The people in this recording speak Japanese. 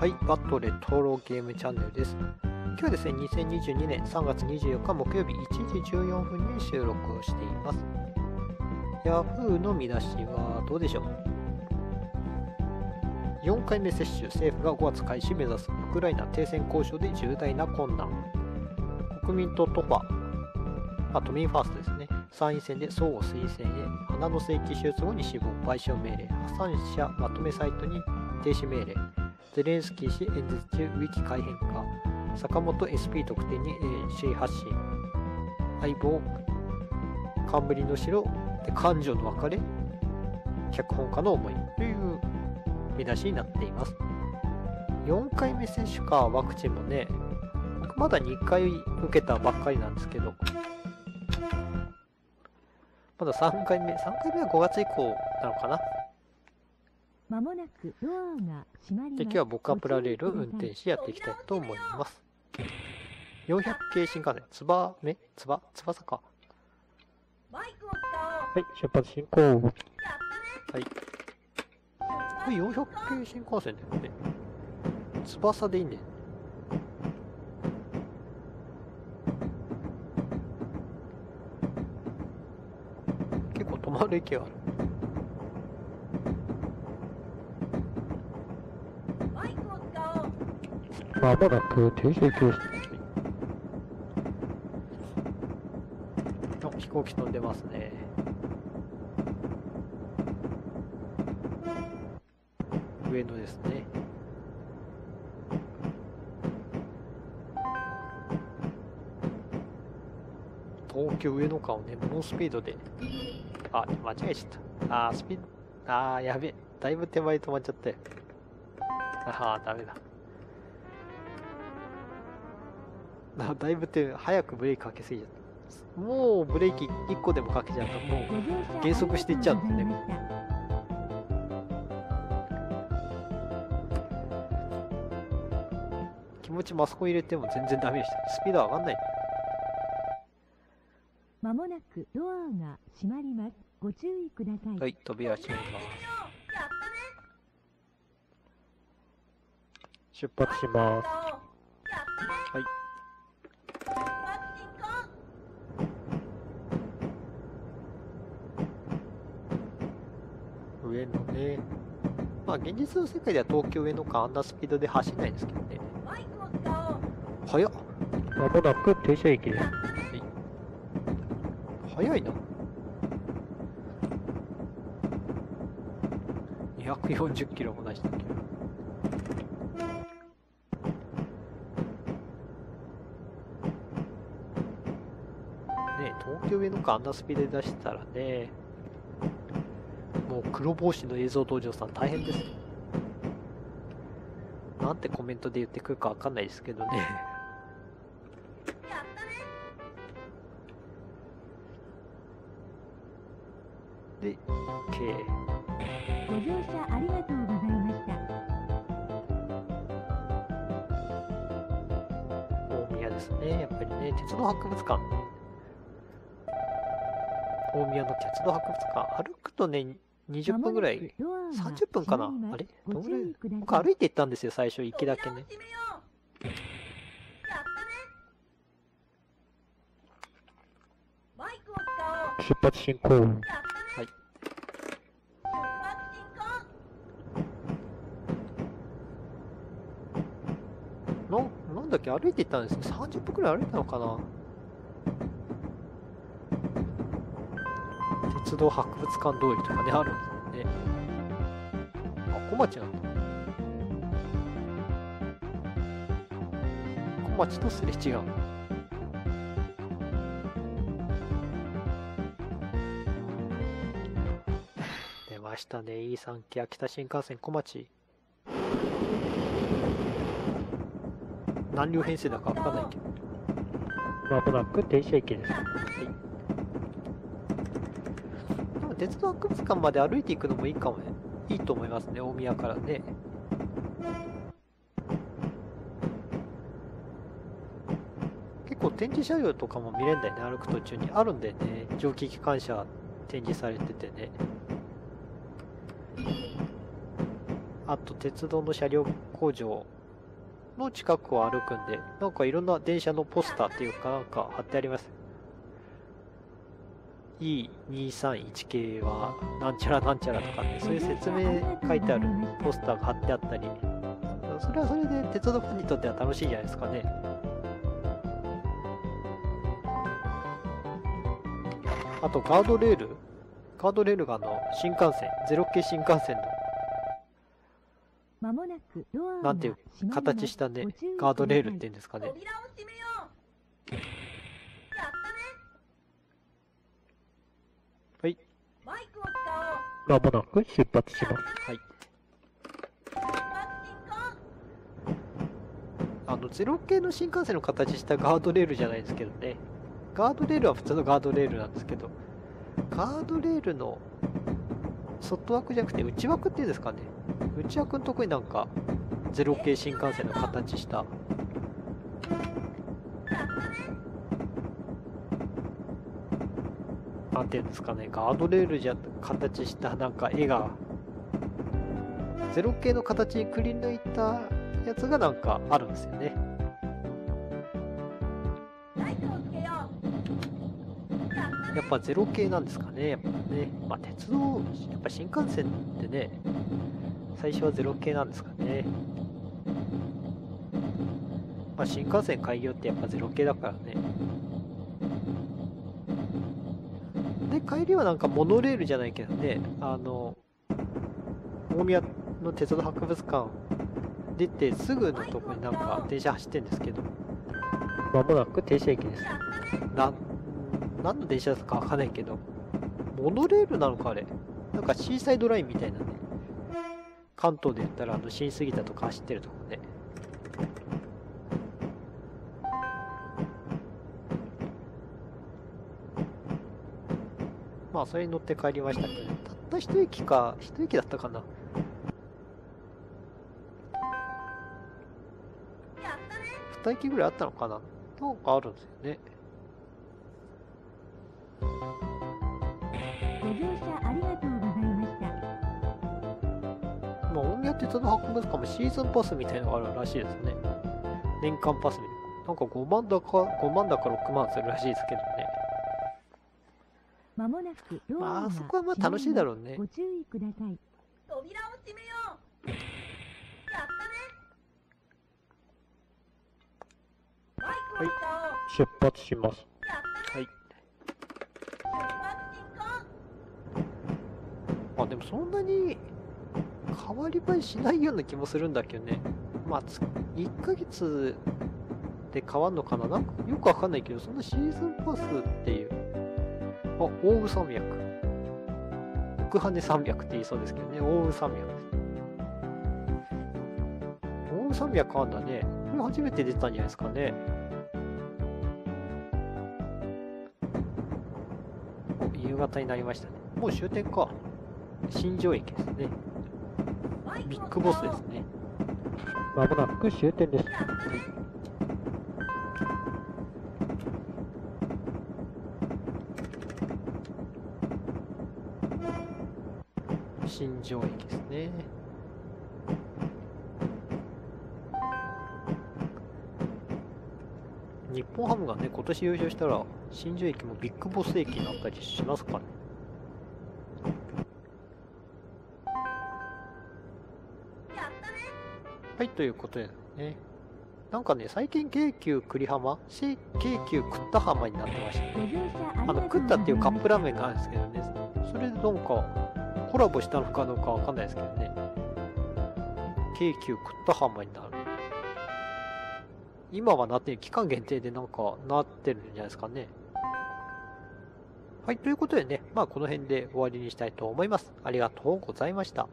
はい、バットレトロゲームチャンネルです。今日はですね、2022年3月24日木曜日1時14分に収録をしています。Yahoo の見出しはどうでしょう ?4 回目接種、政府が5月開始目指すウクライナ停戦交渉で重大な困難。国民党とは、あ、都民ファーストですね。参院選で相互推薦へ、鼻の正規手術後に死亡、賠償命令、破産者まとめサイトに停止命令、ゼレンスキー氏演説中、ウィキ改変化、坂本 SP 特典に、えー、首位発信、相棒、冠の城で感情の別れ、脚本家の思いという見出しになっています。4回目接種か、ワクチンもね、まだ2回受けたばっかりなんですけど、まだ3回目、3回目は5月以降なのかな？まもなくドアが閉まります。で今日は僕はプラレールを運転してやっていきたいと思います。400系新幹線、つばめつば翼か。マイクを使はい、出発進行。おう。やったね。はい。これ400系新幹線だよね。翼でいいね。結構止まる駅がある。まもなく停止駅です。あ、飛行機飛んでますね。上野ですね。東京上野間をね、猛スピードで。あ、間違えちゃった。あー、スピード、あー、やべ。だいぶ手前止まっちゃったよ。あ、ダメだ。だいぶって早くブレーキかけすぎちゃったもうブレーキ1個でもかけちゃうともご乗車減速していっちゃうんですね気持ちマスコン入れても全然ダメでしたスピード上がんないまもなくドアが閉まります。ご注意ください。はい扉閉めます。出発します。はい上野ね。まあ現実の世界では東京上野間あんなスピードで走んないんですけどね。早っ。まもなく停車駅です。早いな。240キロも出したっけねえ東京上野かあんなスピードで出してたらねもう黒帽子の映像道場さん大変ですよなんてコメントで言ってくるかわかんないですけどね。で OK ご乗車ありがとうございました。大宮ですね。やっぱりね、鉄道博物館。大宮の鉄道博物館。歩くとね、20分ぐらい。まもなくドアが30分かなあれ？ごどんぐらい？僕歩いて行ったんですよ、最初行きだけね。出発進行。はい出発進行。なん、なんだっけ、歩いて行ったんですよ。30分くらい歩いたのかな？鉄道博物館通りとかね、あるんですよね。あ、小町なんだ。小町とすれ違う。出ましたね、E3 系秋田新幹線小町。何両編成だかわかんないけど。まもなく停車駅です。でも鉄道博物館まで歩いていくのもいいかもね。いいと思いますね、大宮からね。結構展示車両とかも見れるんだよね、歩く途中に。あるんだよね、蒸気機関車展示されててね。あと鉄道の車両工場の近くを歩くんで、なんかいろんな電車のポスターっていうかなんか貼ってあります。E231 系はなんちゃらなんちゃらとかね、そういう説明書いてあるポスターが貼ってあったり、それはそれで鉄道ファンにとっては楽しいんじゃないですかね。あとガードレール？ガードレールがあの新幹線、ゼロ系新幹線のなんていう形したねガードレールっていうんですかね。扉を閉めようはい。バイクを使おうまもなく出発します。はい。あの、ゼロ系の新幹線の形したガードレールじゃないですけどね。ガードレールは普通のガードレールなんですけど、ガードレールの外枠じゃなくて内枠っていうんですかね。内枠のとこになんか、ゼロ系新幹線の形したなんていうんですかね、ガードレールじゃ形したなんか絵が、ゼロ系の形にくり抜いたやつがなんかあるんですよね。やっぱゼロ系なんですかね、やっぱね。まあ、鉄道、やっぱ新幹線ってね、最初はゼロ系なんですかね。まあ、新幹線開業ってやっぱゼロ系だからね。で、帰りはなんかモノレールじゃないけどね、あの、大宮の鉄道博物館出てすぐのとこになんか電車走ってるんですけど、まもなく停車駅です。なん、何の電車だかわかんないけど、モノレールなのかあれ。なんかシーサイドラインみたいなね。関東で言ったらあの新杉田とか走ってるとこね。まあそれに乗って帰りましたけど、ね、たった一駅か、一駅だったかな。二駅ぐらいあったのかななんかあるんですよね。ご乗車ありがとうございました。まあ、大宮鉄道博物館もシーズンパスみたいなのがあるらしいですね。年間パスみたいな。なんか5万だか、5万だか6万するらしいですけどね。まもなくドアがまあ、あそこはまあ楽しいだろうね。ご注意ください。扉を閉めようやったねバイクを使おう出発します。やったねはい。出発進行まあでもそんなに変わり映えしないような気もするんだけどね。まあ、つ1ヶ月で変わんのかな？なんかよくわかんないけど、そんなシーズンパスっていう。あ、奥羽山脈。奥羽山脈って言いそうですけどね。奥羽山脈です。奥羽山脈あんだね。これ初めて出たんじゃないですかね。夕方になりましたね。もう終点か。新庄駅ですね。ビッグボスですね。まもなく終点です。新庄駅ですね。日本ハムがね、今年優勝したら、新庄駅もビッグボス駅になったりしますかね。はい、ということでね。なんかね、最近京急栗浜、京急食った浜になってましたね。あの、がとうございます。食ったっていうカップラーメンがあるんですけどね。それでなんか、コラボしたのかどうかわかんないですけどね。京急食った浜になる。今はなって、期間限定でなんかなってるんじゃないですかね。はい、ということでね、まあこの辺で終わりにしたいと思います。ありがとうございました。